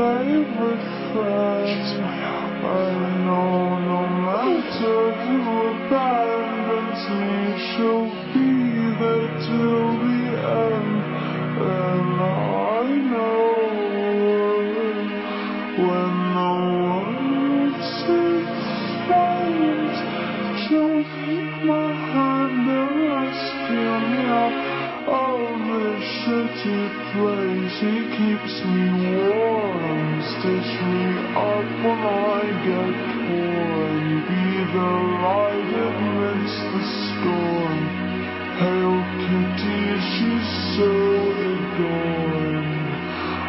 favorite friend I know no matter who abandons me, she'll she keeps me warm, stitch me up when I get torn, be the light that makes the storm. Hello Kitty, she's so adoring.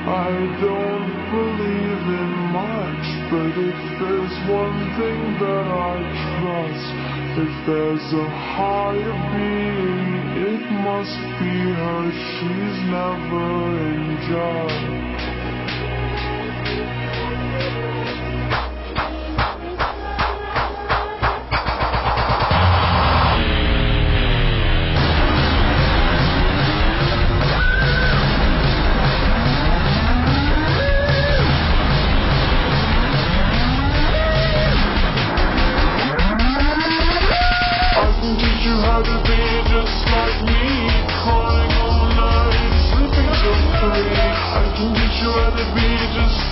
I don't believe in much, but if there's one thing that I trust, if there's a higher being, it must be her she's never in job. how to be just like me, calling I can get you out of bed just